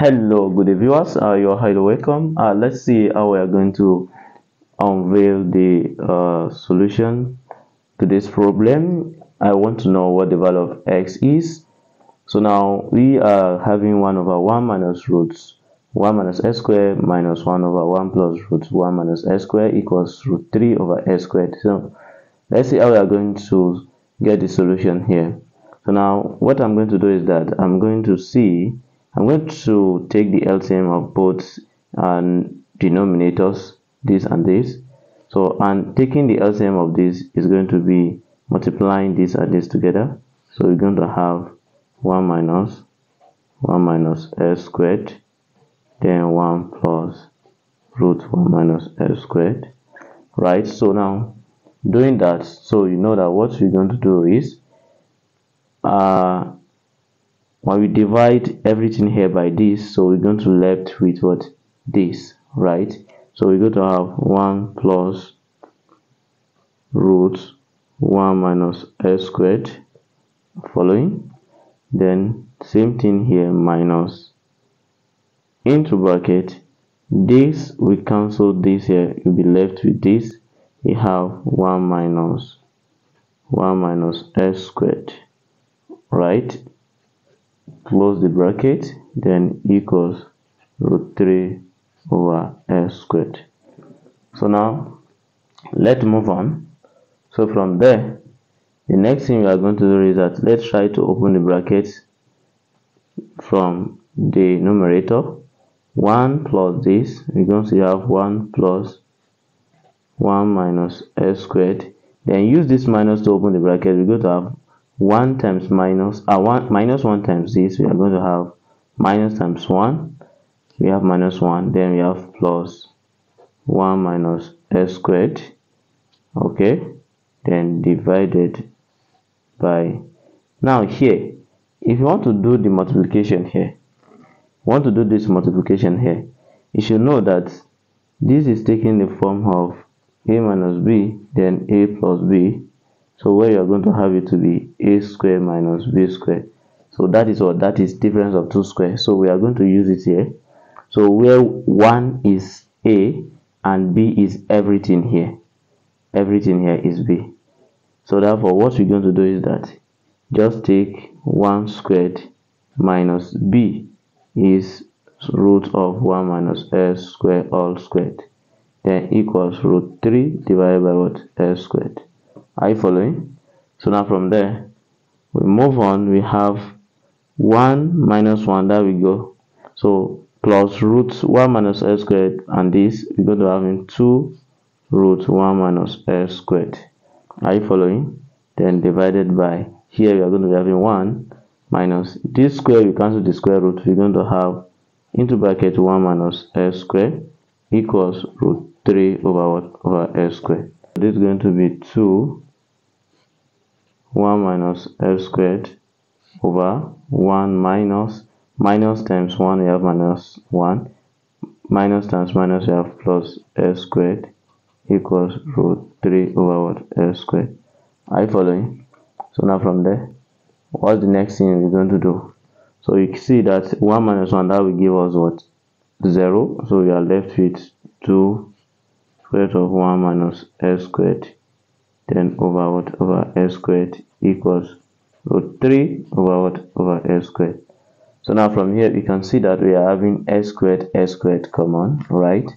hello good viewers. Uh, you're highly welcome. Uh, let's see how we are going to unveil the uh, solution to this problem. I want to know what the value of x is. So now we are having 1 over 1 minus roots 1 minus s squared minus 1 over 1 plus root 1 minus s squared equals root 3 over s squared. So let's see how we are going to get the solution here. So now what i'm going to do is that i'm going to see I'm going to take the LCM of both and denominators, this and this. So, and taking the LCM of this is going to be multiplying this and this together. So, we're going to have 1 minus 1 minus s squared, then 1 plus root 1 minus s squared. Right? So, now doing that, so you know that what we're going to do is uh, when we divide everything here by this so we're going to left with what? This right? So we're going to have 1 plus root 1 minus s squared following? Then same thing here minus into bracket. This we cancel this here you'll be left with this. We have 1 minus 1 minus s squared right close the bracket then equals root 3 over s squared. So now let's move on. So from there the next thing we are going to do is that let's try to open the brackets from the numerator. 1 plus this we're going to have 1 plus 1 minus s squared. Then use this minus to open the bracket. We're going to have 1 times minus uh, 1 minus 1 times this we are going to have minus times 1 we have minus 1 then we have plus 1 minus s squared. Okay? Then divided by now here if you want to do the multiplication here want to do this multiplication here you should know that this is taking the form of a minus b then a plus b so where you are going to have it to be a square minus b square. So that is what that is difference of two squares. So we are going to use it here. So where one is a and b is everything here. Everything here is b. So therefore what we're going to do is that just take 1 squared minus b is root of 1 minus s squared all squared then equals root 3 divided by what s squared are you following? So now from there, we move on, we have 1 minus 1, there we go. So plus root 1 minus s squared and this, we're going to have in 2 root 1 minus s squared. Are you following? Then divided by, here we are going to be having 1 minus this square, we cancel the square root, we're going to have into bracket 1 minus s squared equals root 3 over what? Over s squared. This is going to be 2 1 minus s squared over 1 minus minus times 1 we have minus 1 minus times minus we have plus s squared equals root 3 over what? S squared. Are you following? So now from there what's the next thing we're going to do? So you see that 1 minus 1 that will give us what? 0 so we are left with 2 square root of 1 minus s squared then over what over s squared equals root 3 over what over s squared. So now from here we can see that we are having s squared s squared common right?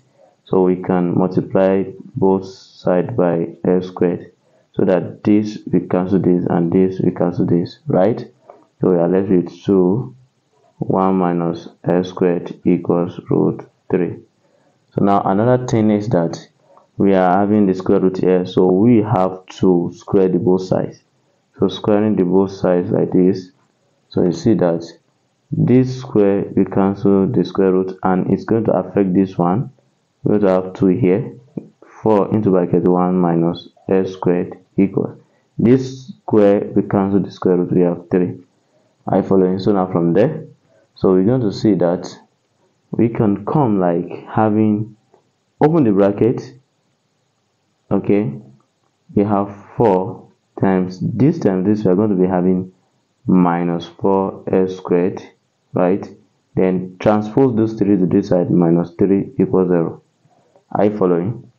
So we can multiply both side by s squared so that this we cancel this and this we cancel this right? So we are left with 2 1 minus s squared equals root 3 so now another thing is that we are having the square root here. So we have to square the both sides. So squaring the both sides like this. So you see that this square we cancel the square root and it's going to affect this one. We're going to have 2 here. 4 into bracket 1 minus s squared equals. This square we cancel the square root. We have 3 i following? So now from there so we're going to see that we can come like having open the bracket okay? We have 4 times this time this we are going to be having minus 4 s squared right? Then transpose those three to this side minus 3 equals 0 are you following?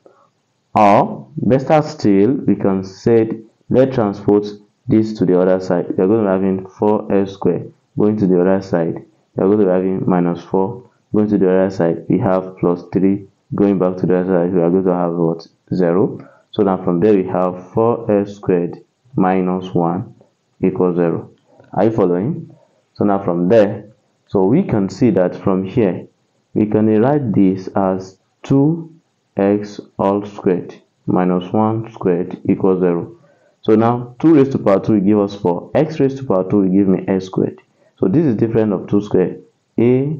Or better still we can set let transpose this to the other side. We are going to be having 4s squared going to the other side. We are going to be having minus 4 going to the other side. We have plus 3 going back to the other side we are going to have what? 0 so now from there we have 4s squared minus 1 equals 0 are you following? So now from there so we can see that from here we can write this as 2x all squared minus 1 squared equals 0 so now 2 raised to power 2 will give us 4 x raised to power 2 will give me x squared. So this is different of 2 squared. A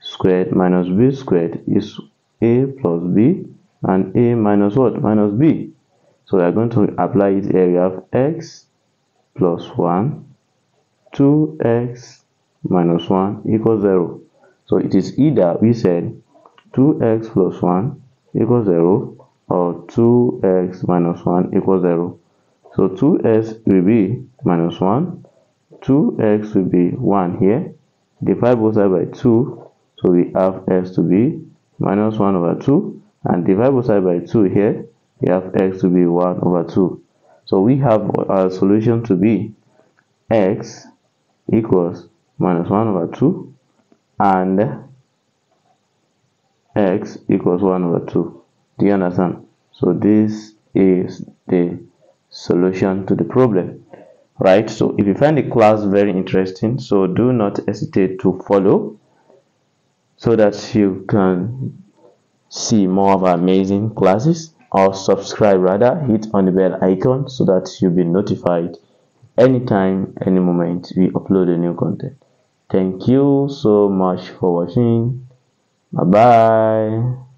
squared minus b squared is a plus b and a minus what? Minus b. So we are going to apply it we have x plus 1 2x minus 1 equals 0 so it is either we said 2x plus 1 equals 0 or 2x minus 1 equals 0 so 2x will be minus 1 2x will be 1 here. Divide both sides by 2 so we have x to be minus 1 over 2 and divide both sides by 2 here we have x to be 1 over 2 so we have our solution to be x equals minus 1 over 2 and x equals 1 over 2 do you understand? So this is the solution to the problem right? So if you find the class very interesting so do not hesitate to follow so that you can see more of our amazing classes. Or subscribe rather hit on the bell icon so that you'll be notified anytime any moment we upload a new content. Thank you so much for watching. Bye bye